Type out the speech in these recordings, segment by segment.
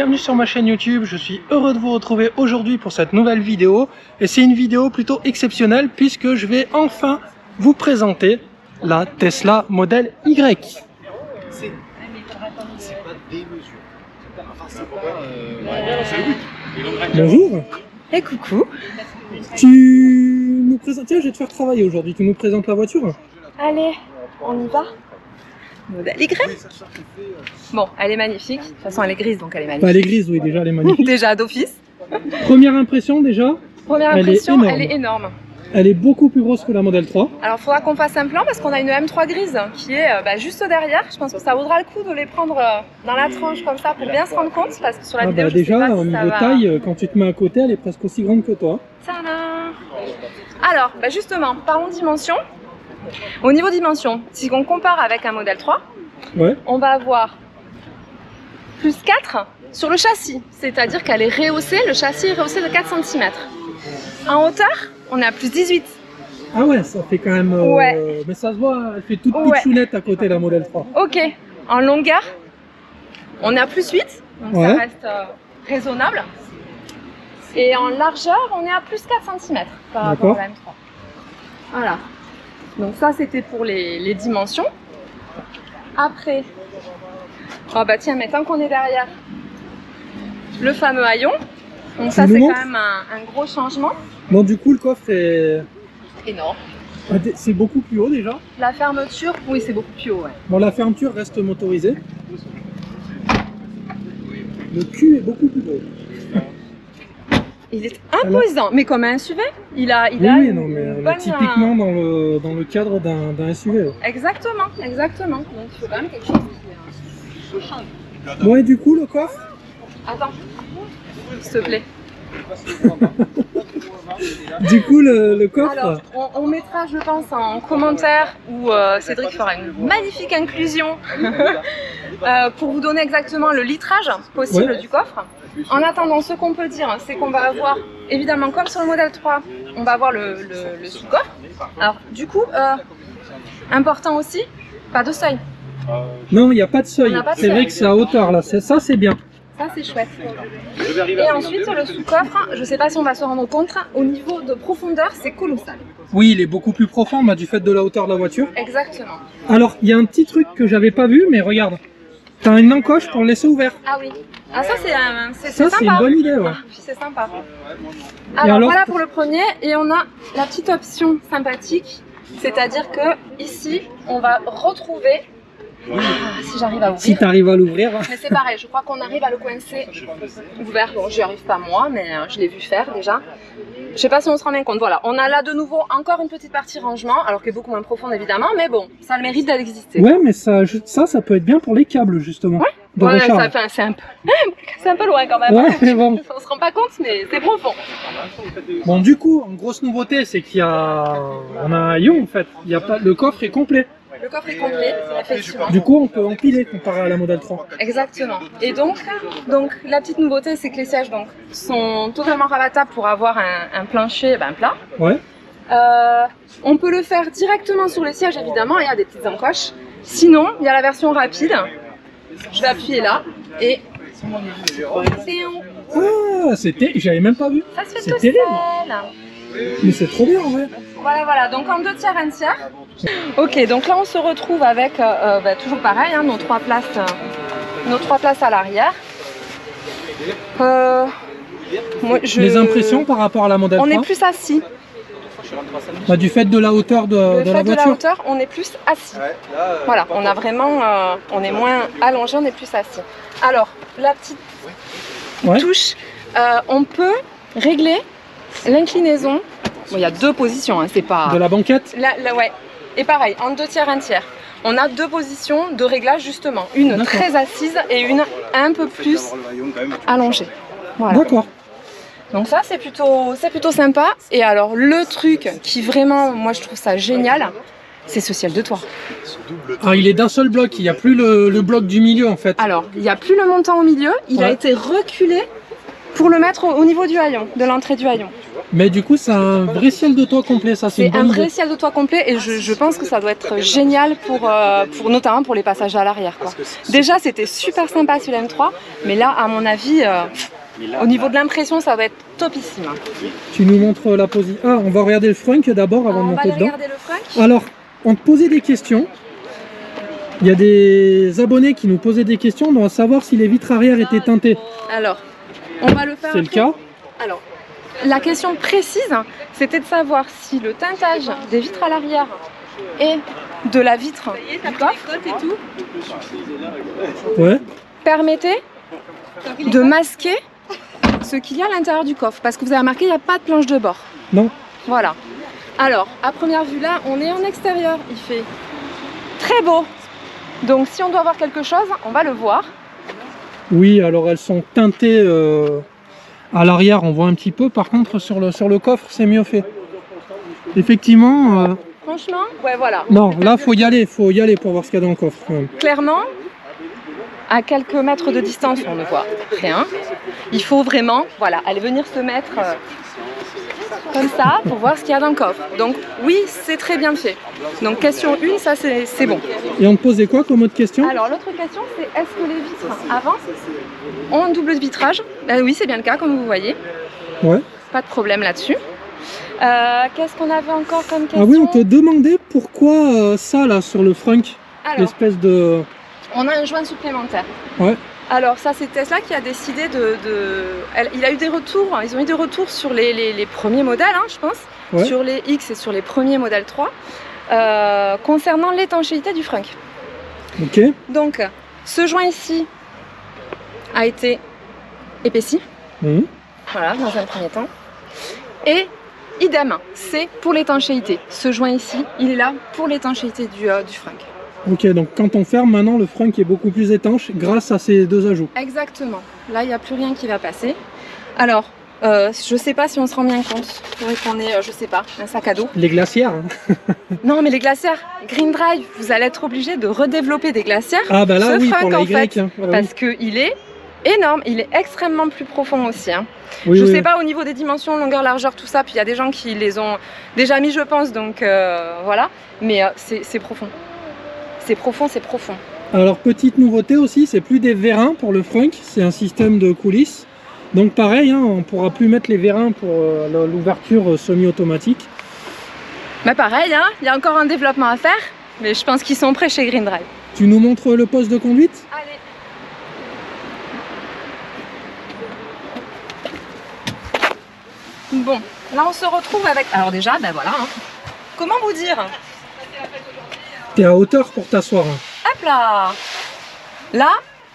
bienvenue sur ma chaîne YouTube. Je suis heureux de vous retrouver aujourd'hui pour cette nouvelle vidéo. Et c'est une vidéo plutôt exceptionnelle puisque je vais enfin vous présenter la Tesla Model Y. C'est pas. Bonjour. Et coucou Tu nous présentes... Tiens, je vais te faire travailler aujourd'hui. Tu nous présentes la voiture? Allez, on y va Modèle Y Bon, elle est magnifique. De toute façon, elle est grise, donc elle est magnifique. Bah, Elle est grise, oui, déjà, elle est magnifique. Déjà d'office. Première impression, déjà, Première impression, elle est énorme. elle est beaucoup plus grosse que la Model 3. Alors, il faudra qu'on fasse un plan parce qu'on a une M3 grise qui est euh, bah, juste derrière. Je pense que ça vaudra le coup de les prendre euh, dans la tranche comme ça pour bien se rendre compte parce que sur la Ah vidéo, bah, je sais déjà, pas au si ça niveau va... taille, euh, quand tu te mets à côté, elle est presque aussi grande que toi. Tadam Alors, bah justement, parlons dimension. Au niveau dimension, si on compare avec un modèle 3, Ouais. on va avoir plus 4 sur le châssis, c'est-à-dire qu'elle est rehaussée, le châssis est rehaussé de 4 cm. En hauteur, on est à plus 18. Ah ouais, ça fait quand même... euh, Ouais. Mais ça se voit, elle fait toute Ouais. pitchounette à côté de la Model 3. Ok, en longueur, on est à plus 8, donc Ouais. ça reste euh, raisonnable. Et en largeur, on est à plus 4 cm par rapport à la M3. Voilà. Donc ça, c'était pour les, les dimensions. Après, oh bah tiens, mais tant qu'on est derrière, le fameux haillon. Donc ça, c'est quand même un, un gros changement. Bon, du coup, le coffre est... Énorme. ah, C'est beaucoup plus haut déjà. La fermeture, oui, c'est beaucoup plus haut, ouais. Bon, la fermeture reste motorisée. Le cul est beaucoup plus gros. Il est imposant, mais comme un SUV. Il a, il Oui, a oui, non, mais bonne- typiquement dans le, dans le cadre d'un d'un SUV. Exactement, exactement. Donc il faut quand même quelque chose qui Bon, et du coup, le coffre? Attends, s'il te plaît. Du coup, le, le coffre Alors, on, on mettra, je pense, en commentaire où euh, Cédric fera une magnifique inclusion euh, pour vous donner exactement le litrage possible Ouais. du coffre. En attendant, ce qu'on peut dire, c'est qu'on va avoir, évidemment, comme sur le modèle 3, on va avoir le, le- le sous-coffre. Alors, du coup, euh, important aussi, pas de seuil. Non, il n'y a pas de seuil. C'est vrai que c'est à hauteur là. Ça, c'est bien. Ça, c'est chouette. Et ensuite, le sous-coffre, je sais pas si on va se rendre compte, au niveau de profondeur, c'est colossal. Oui, il est beaucoup plus profond bah, du fait de la hauteur de la voiture. Exactement. Alors, il y a un petit truc que j'avais pas vu, mais regarde. T'as une encoche pour le laisser ouvert. Ah oui. Ah ça c'est c'est Ça, c'est sympa. une bonne idée, ouais. Ah, c'est sympa. Alors, alors voilà pour le premier et on a la petite option sympathique, c'est-à-dire que ici on va retrouver ah, si j'arrive à Si ouvrir. t'arrives à l'ouvrir. Mais c'est pareil, je crois qu'on arrive à le coincer ouvert. Bon, j'y arrive pas moi, mais euh, je l'ai vu faire déjà. Je sais pas si on se rend bien compte. Voilà, on a là de nouveau encore une petite partie rangement, alors qu'elle est beaucoup moins profonde évidemment, mais bon, ça a le mérite d'exister. Ouais, mais ça, ça, ça peut être bien pour les câbles, justement. Ouais. Ouais, c'est un peu, c'est un peu loin quand même. Ouais, mais bon. On se rend pas compte, mais c'est profond. Bon, du coup, en grosse nouveauté, c'est qu'il y a, on a un haillon en fait. Il y a pas, le coffre est complet. Le coffre est complet, effectivement. Du coup, on peut empiler comparé à la Model 3. Exactement. Et donc, donc la petite nouveauté, c'est que les sièges donc sont totalement rabattables pour avoir un, un plancher ben, plat. Ouais. Euh, on peut le faire directement sur les sièges, évidemment. Il y a des petites encoches. Sinon, il y a la version rapide. Je vais appuyer là et Ah, c'était, j'avais même pas vu. ça se fait tout terrible. seul. Mais c'est trop bien en vrai. Voilà, voilà. Donc en deux tiers, un tiers. Ok, donc là on se retrouve avec euh, euh, bah, toujours pareil, hein, nos trois places, euh, nos trois places à l'arrière. Euh, moi, je- Les impressions par rapport à la Model On 3 est plus assis. bah, Du fait de la hauteur de, de fait la de la voiture. hauteur, on est plus assis. Voilà, on a vraiment, euh, on est moins allongé, on est plus assis. Alors, la petite Ouais. touche, euh, on peut régler l'inclinaison. Bon, il y a deux positions, hein, c'est pas. De la banquette? Là, là, ouais. Et pareil, en deux tiers, un tiers. On a deux positions de réglage justement, une très assise et une un peu plus allongée. Voilà. D'accord. Donc ça c'est plutôt plutôt sympa. Et alors le truc qui vraiment, moi je trouve ça génial, c'est ce ciel de toit. Ah, il est d'un seul bloc, il n'y a plus le, le bloc du milieu en fait. Alors il n'y a plus le montant au milieu, il a été reculé pour le mettre au, au niveau du haillon, de l'entrée du haillon. Mais du coup, c'est un vrai ciel de toit complet, ça c'est un vrai idée. ciel de toit complet et je, je pense que ça doit être génial pour, euh, pour notamment pour les passages à l'arrière. Déjà, c'était super sympa sur la M3, mais là, à mon avis, euh, au niveau de l'impression, ça va être topissime. Tu nous montres la position. Ah, on va regarder le frunk d'abord avant de monter dedans. regarder le frunk. Alors, on te posait des questions. Il y a des abonnés qui nous posaient des questions. On doit savoir si les vitres arrière étaient teintées. Alors, on va le faire. C'est le cas Alors, la question précise, c'était de savoir si le teintage des vitres à l'arrière et de la vitre du coffre Ouais. permettait de masquer ce qu'il y a à l'intérieur du coffre. Parce que vous avez remarqué, il n'y a pas de planche de bord. Non. Voilà. Alors, à première vue, là, on est en extérieur. Il fait très beau. Donc, si on doit voir quelque chose, on va le voir. Oui, alors elles sont teintées euh, à l'arrière, on voit un petit peu. Par contre, sur le, sur le coffre, c'est mieux fait. Effectivement, euh, Franchement, ouais, voilà. non, là, faut y aller, faut y aller pour voir ce qu'il y a dans le coffre. clairement, à quelques mètres de distance, on ne voit rien. Il faut vraiment, voilà, aller venir se mettre euh, comme ça pour voir ce qu'il y a dans le coffre. Donc oui, c'est très bien fait. Donc question 1, ça c'est bon. Et on te posait quoi comme autre question? Alors l'autre question, c'est est-ce que les vitres avant ont un double vitrage Ben Oui, c'est bien le cas, comme vous voyez. Ouais. Pas de problème là-dessus. Euh, Qu'est-ce qu'on avait encore comme question Ah oui, on te demandait pourquoi euh, ça là sur le frunk, l'espèce de. On a un joint supplémentaire. Ouais. Alors ça c'est Tesla qui a décidé de... de- elle- il a eu des retours, ils ont eu des retours sur les, les- les premiers modèles, hein, je pense, Ouais. sur les X et sur les premiers modèles 3, euh, concernant l'étanchéité du frunk. Ok. Donc ce joint ici a été épaissi, Mhm. voilà, dans un premier temps. Et idem, c'est pour l'étanchéité. Ce joint ici, il est là pour l'étanchéité du, euh, du frunk. Ok, donc quand on ferme maintenant, le frunk est beaucoup plus étanche grâce à ces deux ajouts. Exactement. Là, il n'y a plus rien qui va passer. Alors, euh, je sais pas si on se rend bien compte. Vrai qu'on est, euh, je sais pas, un sac à dos. Les glacières. hein. Non, mais les glacières, Green Drive, vous allez être obligé de redévelopper des glacières Ah bah là Ce oui, frunk, pour la en Y. fait, hein. Ah oui. parce qu'il est énorme. Il est extrêmement plus profond aussi. hein. Oui, je oui. sais pas au niveau des dimensions, longueur, largeur, tout ça. Puis il y a des gens qui les ont déjà mis, je pense. Donc euh, voilà. Mais euh, c'est profond. C'est profond, c'est profond. Alors petite nouveauté aussi, c'est plus des vérins pour le frunk, c'est un système de coulisses. Donc pareil, hein, on pourra plus mettre les vérins pour euh, l'ouverture euh, semi-automatique. Mais pareil, hein, il y a encore un développement à faire. Mais je pense qu'ils sont prêts chez Green Drive. Tu nous montres le poste de conduite? Allez. Bon, là on se retrouve avec. Alors déjà, ben voilà. hein. Comment vous dire? T'es à hauteur pour t'asseoir. hein. Hop là Là,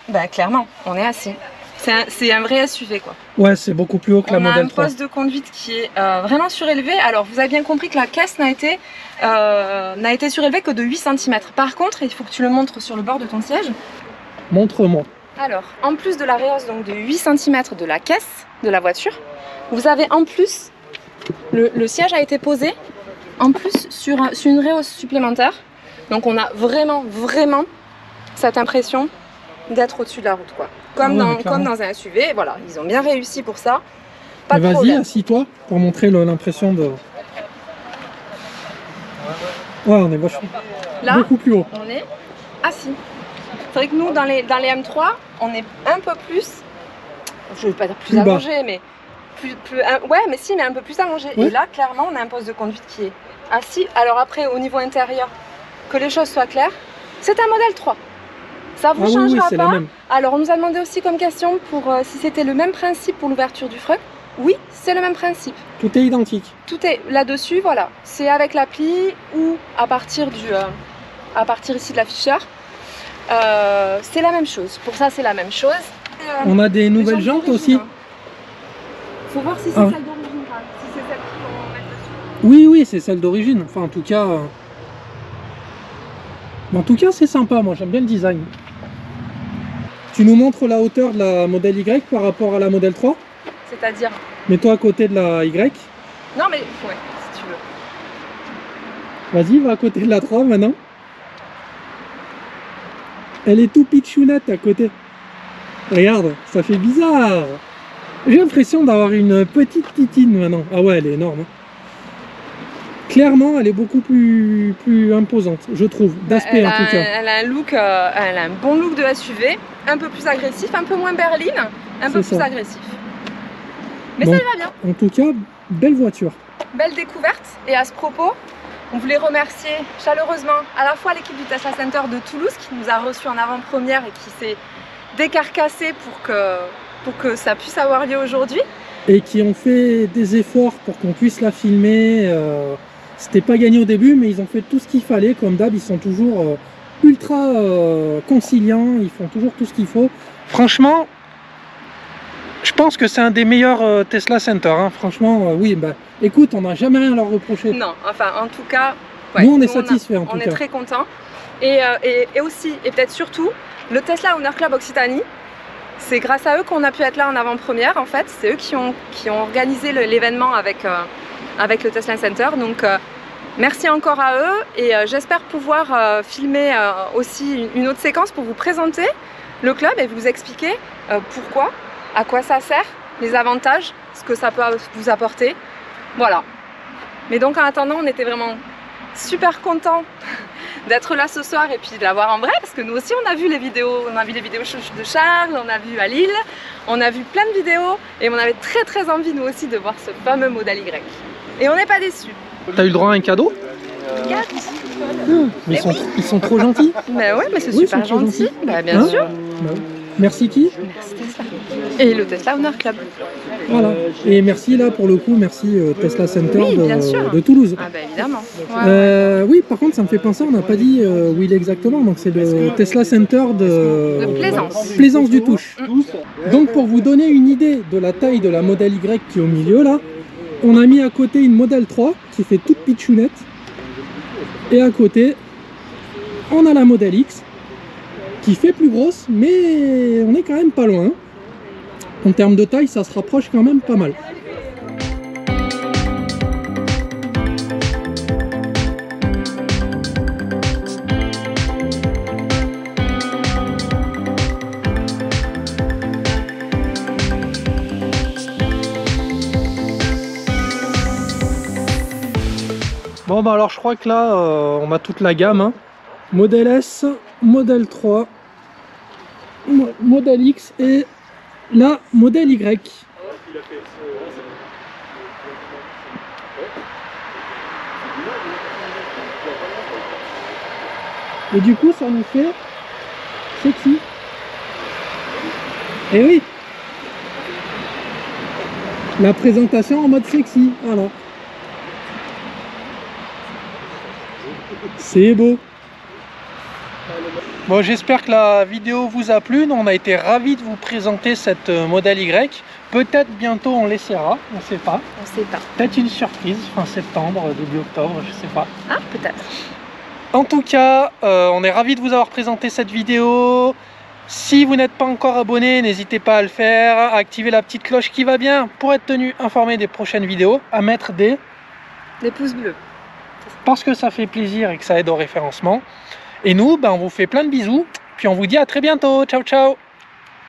ben clairement, on est assis. C'est un, vrai SUV quoi. Ouais, c'est beaucoup plus haut que la on a modèle un 3. poste de conduite qui est euh, vraiment surélevé. Alors vous avez bien compris que la caisse n'a été, euh, n'a été surélevée que de 8 cm. Par contre, il faut que tu le montres sur le bord de ton siège. Montre-moi. Alors, en plus de la rehausse donc de 8 cm de la caisse de la voiture, vous avez en plus, le, le siège a été posé en plus sur, sur une rehausse supplémentaire. Donc on a vraiment, vraiment cette impression d'être au-dessus de la route. Quoi. Comme, Ah dans, comme un SUV, voilà, ils ont bien réussi pour ça. Pas Vas-y, assis-toi pour montrer l'impression de... Ouais, on est vachement... Là, beaucoup plus haut. on est assis. C'est vrai que nous, dans les, dans les M3, on est un peu plus, je ne veux pas dire plus, allongé, mais plus, plus un- ouais, mais si, mais un peu plus allongé. Ouais. Et là, clairement, on a un poste de conduite qui est assis. Alors après, au niveau intérieur, que les choses soient claires, c'est un modèle 3. Ça vous Ah oui, oui, changera pas. même. Alors, on nous a demandé aussi comme question pour euh, si c'était le même principe pour l'ouverture du frunk. Oui, c'est le même principe. Tout est identique. Tout est là-dessus, voilà. C'est avec l'appli ou à partir du, euh, à partir ici de l'afficheur. Euh, c'est la même chose. Pour ça, c'est la même chose. On a des les nouvelles jantes aussi. hein. Faut voir si c'est Ah celle d'origine, hein, si c'est celle dessus. Oui, oui, c'est celle d'origine. Enfin, en tout cas... euh, En tout cas, c'est sympa. Moi, j'aime bien le design. Tu nous montres la hauteur de la modèle Y par rapport à la modèle 3 C'est-à-dire. Mets-toi à côté de la Y. Non, mais ouais, si tu veux. Vas-y, va à côté de la 3 maintenant. Elle est tout pitchounette à côté. Regarde, ça fait bizarre. J'ai l'impression d'avoir une petite titine maintenant. Ah ouais, elle est énorme. hein. Clairement, elle est beaucoup plus, plus imposante, je trouve, d'aspect en tout cas. elle a un look, euh, elle a un bon look de SUV, un peu plus agressif, un peu moins berline, un peu plus agressif. Mais ça lui va bien. En tout cas, belle voiture. Belle découverte. Et à ce propos, on voulait remercier chaleureusement à la fois l'équipe du Tesla Center de Toulouse qui nous a reçus en avant-première et qui s'est décarcassé pour que, pour que ça puisse avoir lieu aujourd'hui. Et qui ont fait des efforts pour qu'on puisse la filmer. euh, C'était pas gagné au début, mais ils ont fait tout ce qu'il fallait. Comme d'hab, ils sont toujours euh, ultra euh, conciliants. Ils font toujours tout ce qu'il faut. Franchement, je pense que c'est un des meilleurs euh, Tesla Center. hein. Franchement, oui. Bah, écoute, on n'a jamais rien à leur reprocher. Non, enfin en tout cas, ouais, Nous, on est satisfaits on est cas. très contents. Et, et, et aussi, et peut-être surtout, le Tesla Owner Club Occitanie, c'est grâce à eux qu'on a pu être là en avant-première en fait. C'est eux qui ont, qui ont organisé l'événement avec, euh, avec le Tesla Center. Donc euh, merci encore à eux et euh, j'espère pouvoir euh, filmer aussi une, autre séquence pour vous présenter le club et vous expliquer pourquoi, à quoi ça sert, les avantages, ce que ça peut vous apporter. Voilà. Mais donc en attendant, on était vraiment super contents d'être là ce soir et puis de la voir en vrai parce que nous aussi on a vu les vidéos, on a vu les vidéos de Charles, on a vu à Lille, on a vu plein de vidéos et on avait très très envie nous aussi de voir ce fameux modèle Y. Et on n'est pas déçus. T'as eu le droit à un cadeau Mais ils sont, ils sont trop gentils. Mais ouais, mais c'est Oui, super gentil. Bah, bien Hein sûr. Bah. Merci qui Merci Tesla. Et le Tesla Owner Club. Voilà. Et merci là pour le coup, merci euh, Tesla Center Oui, de, Toulouse. Ah bah évidemment. Ouais, Euh, oui, par contre, ça me fait penser, on n'a pas dit euh, où il est exactement. Donc c'est le Tesla Center de, De Plaisance. Plaisance du Touche. Donc pour vous donner une idée de la taille de la modèle Y qui est au milieu là, on a mis à côté une modèle 3 qui fait toute pitchounette. Et à côté, on a la modèle X qui fait plus grosse, mais on est quand même pas loin. En termes de taille, ça se rapproche quand même pas mal. Bon bah alors je crois que là euh, on a toute la gamme. hein. Modèle S, modèle 3, mo- modèle X et la modèle Y. Et du coup ça nous fait sexy. Et oui La présentation en mode sexy, voilà. C'est beau. Bon, j'espère que la vidéo vous a plu. Nous, on a été ravis de vous présenter cette euh, modèle Y. Peut-être bientôt on l'essaiera, on sait pas. On sait pas. Peut-être une surprise, fin septembre, début octobre, je sais pas. Ah, peut-être. En tout cas, euh, on est ravis de vous avoir présenté cette vidéo. Si vous n'êtes pas encore abonné, n'hésitez pas à le faire, à activer la petite cloche qui va bien pour être tenu informé des prochaines vidéos, à mettre des Des pouces bleus. Parce que ça fait plaisir et que ça aide au référencement. Et nous, ben, on vous fait plein de bisous, puis on vous dit à très bientôt. Ciao, ciao